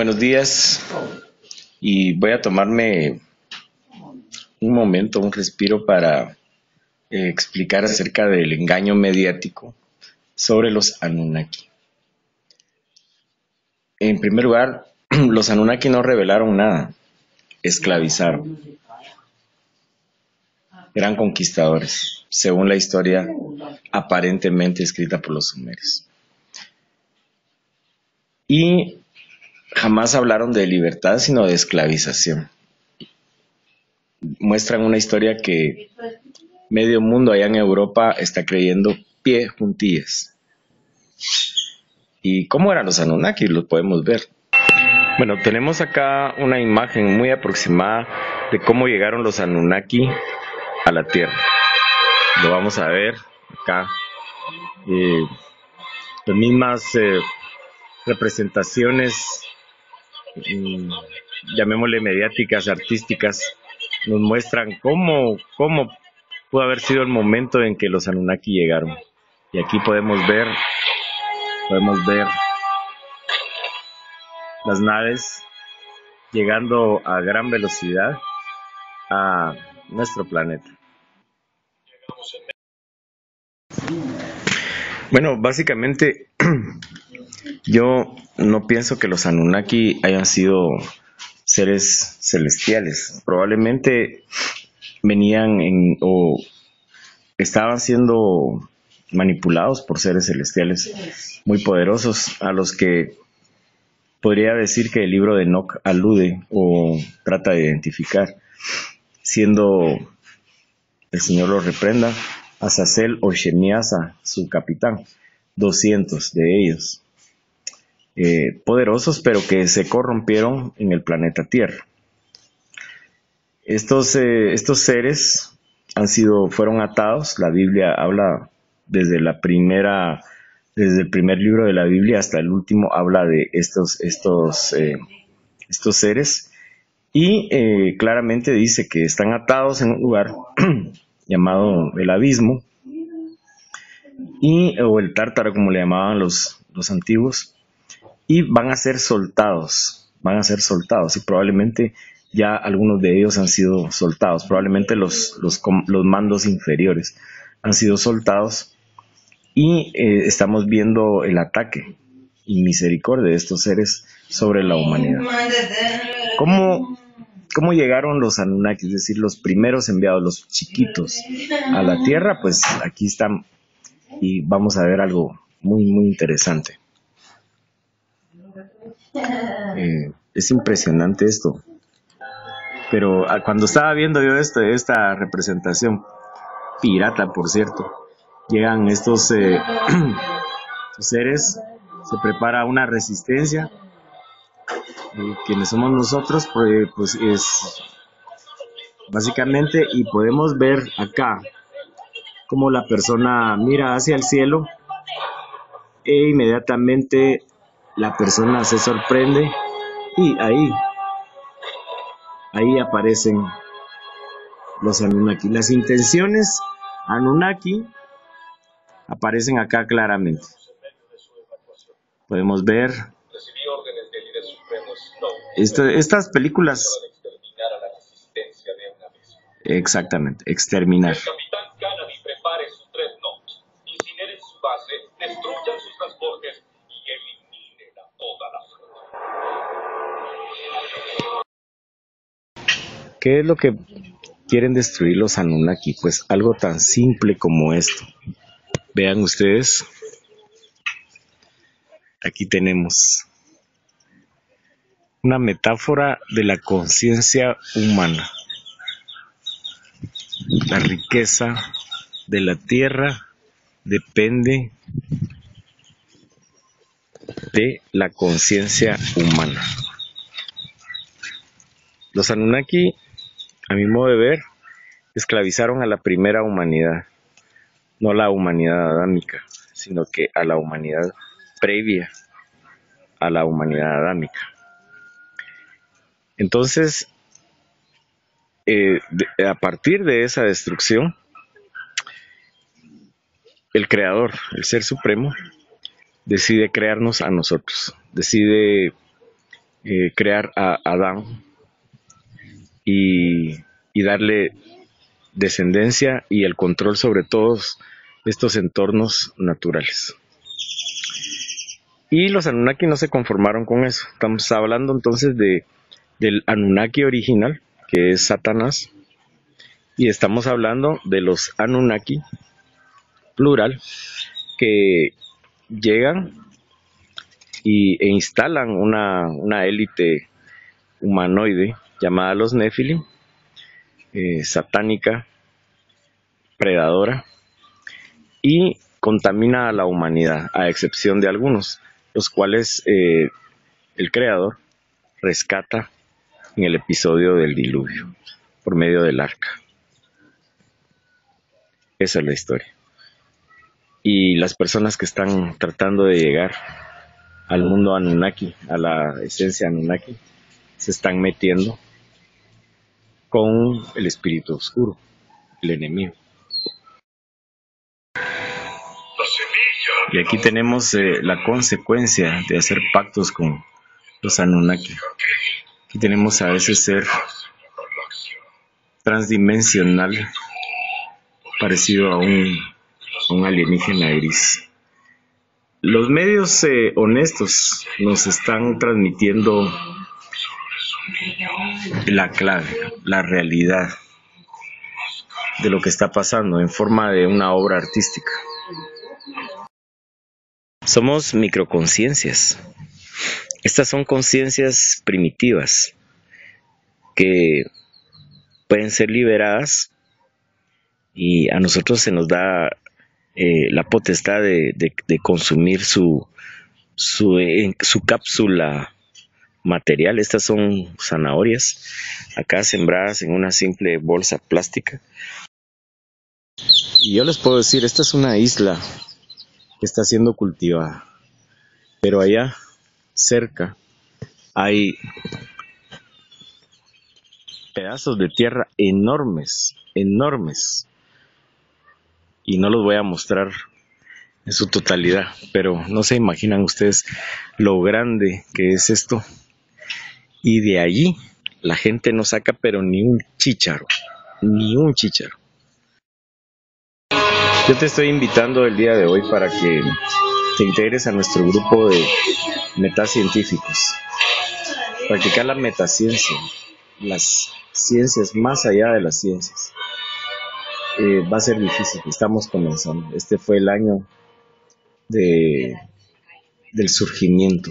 Buenos días y voy a tomarme un momento, un respiro para eh, explicar acerca del engaño mediático sobre los Anunnaki. En primer lugar, los Anunnaki no revelaron nada, esclavizaron. Eran conquistadores, según la historia aparentemente escrita por los sumerios. Y jamás hablaron de libertad, sino de esclavización. Muestran una historia que medio mundo allá en Europa está creyendo pie juntillas. ¿Y cómo eran los Anunnaki? Los podemos ver. Bueno, tenemos acá una imagen muy aproximada de cómo llegaron los Anunnaki a la Tierra. Lo vamos a ver acá. Eh, las mismas eh, representaciones, mm, llamémosle mediáticas, artísticas, nos muestran cómo, cómo pudo haber sido el momento en que los Anunnaki llegaron. Y aquí podemos ver, podemos ver las naves llegando a gran velocidad a nuestro planeta. Bueno, básicamente yo no pienso que los Anunnaki hayan sido seres celestiales. Probablemente venían en, o estaban siendo manipulados por seres celestiales muy poderosos a los que podría decir que el libro de Enoch alude o trata de identificar, siendo el Señor lo reprenda, Azazel o Shemiasa, su capitán, 200 de ellos, eh, poderosos pero que se corrompieron en el planeta Tierra. Estos, eh, estos seres han sido, fueron atados, la Biblia habla desde la primera, desde el primer libro de la Biblia hasta el último, habla de estos, estos, eh, estos seres. Y claramente dice que están atados en un lugar llamado el abismo y, o el tártaro como le llamaban los, los antiguos y van a ser soltados, van a ser soltados y probablemente ya algunos de ellos han sido soltados, probablemente los, los, mandos inferiores han sido soltados y eh, estamos viendo el ataque y misericordia de estos seres sobre la humanidad. ¿Cómo, ¿Cómo llegaron los Anunnaki, es decir, los primeros enviados, los chiquitos, a la Tierra? Pues aquí están y vamos a ver algo muy, muy interesante. Eh, es impresionante esto. Pero ah, cuando estaba viendo yo esto, esta representación, pirata por cierto, llegan estos eh, seres, se prepara una resistencia, y quienes somos nosotros, pues, pues es básicamente, y podemos ver acá como la persona mira hacia el cielo e inmediatamente la persona se sorprende y ahí ahí aparecen los Anunnaki. Las intenciones Anunnaki aparecen acá claramente. Podemos ver estas películas. Exactamente, exterminar. ¿Qué es lo que quieren destruir los Anunnaki? Pues algo tan simple como esto. Vean ustedes. Aquí tenemos una metáfora de la conciencia humana. La riqueza de la tierra depende de la conciencia humana. Los Anunnaki a mi modo de ver, esclavizaron a la primera humanidad, no la humanidad adámica, sino que a la humanidad previa a la humanidad adámica. Entonces, eh, a partir de esa destrucción, el Creador, el Ser Supremo, decide crearnos a nosotros, decide eh, crear a Adán y, darle descendencia y el control sobre todos estos entornos naturales. Y los Anunnaki no se conformaron con eso. Estamos hablando entonces de, del Anunnaki original, que es Satanás, y estamos hablando de los Anunnaki, plural, que llegan y, e instalan una, una élite humanoide llamada los Nephilim, eh, satánica, predadora, y contamina a la humanidad, a excepción de algunos, los cuales eh, el creador rescata en el episodio del diluvio por medio del arca. Esa es la historia. Y las personas que están tratando de llegar al mundo Anunnaki, a la esencia Anunnaki, se están metiendo con el espíritu oscuro, el enemigo. Y aquí tenemos eh, la consecuencia de hacer pactos con los Anunnaki. Aquí tenemos a ese ser transdimensional parecido a un, un alienígena gris. Los medios eh, honestos nos están transmitiendo la clave, la realidad de lo que está pasando en forma de una obra artística. Somos microconciencias. Estas son conciencias primitivas que pueden ser liberadas y a nosotros se nos da eh, la potestad de, consumir su, su, su cápsula material. Estas son zanahorias, acá sembradas en una simple bolsa plástica. Y yo les puedo decir, esta es una isla que está siendo cultivada. Pero allá, cerca, hay pedazos de tierra enormes, enormes. Y no los voy a mostrar en su totalidad, pero no se imaginan ustedes lo grande que es esto y de allí la gente no saca pero ni un chicharo, ni un chicharo. Yo te estoy invitando el día de hoy para que te integres a nuestro grupo de metacientíficos. Practicar la metaciencia, las ciencias más allá de las ciencias. Eh, va a ser difícil, estamos comenzando. Este fue el año de, del surgimiento